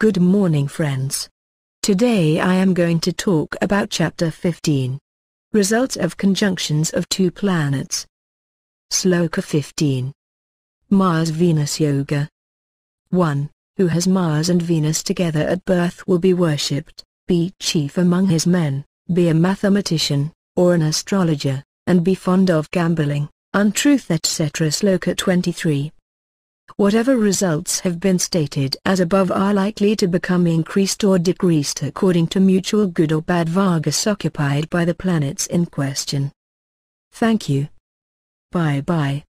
Good morning friends. Today I am going to talk about chapter 15. Results of conjunctions of two planets. Sloka 15. Mars-Venus Yoga 1. Who has Mars and Venus together at birth will be worshipped, be chief among his men, be a mathematician, or an astrologer, and be fond of gambling, untruth etc. Sloka 23. Whatever results have been stated as above are likely to become increased or decreased according to mutual good or bad Vargas occupied by the planets in question. Thank you. Bye bye.